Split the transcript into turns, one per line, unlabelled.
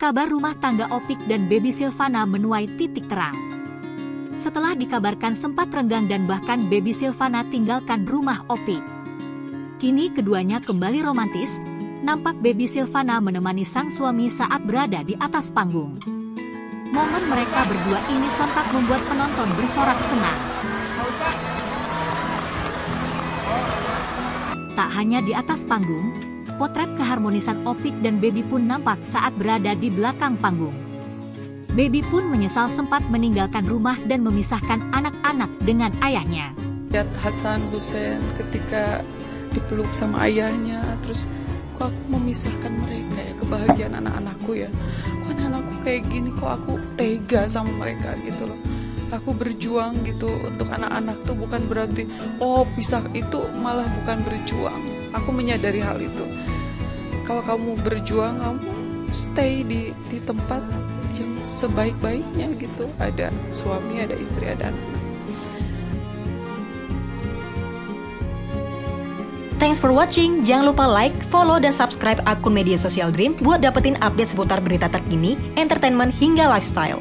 kabar rumah tangga Opik dan Baby Silvana menuai titik terang. Setelah dikabarkan sempat renggang dan bahkan Baby Silvana tinggalkan rumah Opik. Kini keduanya kembali romantis, nampak Baby Silvana menemani sang suami saat berada di atas panggung. Momen mereka berdua ini sontak membuat penonton bersorak senang. Tak hanya di atas panggung, potret keharmonisan Opik dan Baby pun nampak saat berada di belakang panggung. Baby pun menyesal sempat meninggalkan rumah dan memisahkan anak-anak dengan ayahnya.
lihat Hasan Hussein ketika dipeluk sama ayahnya terus kok aku memisahkan mereka ya kebahagiaan anak-anakku ya kok anak-anakku kayak gini kok aku tega sama mereka gitu loh aku berjuang gitu untuk anak-anak tuh bukan berarti oh pisah itu malah bukan berjuang aku menyadari hal itu kalau kamu berjuang kamu stay di di tempat yang sebaik-baiknya gitu ada suami ada istri ada anak
Thanks for watching. Jangan lupa like, follow, dan subscribe akun media sosial Dream buat dapetin update seputar berita terkini, entertainment, hingga lifestyle.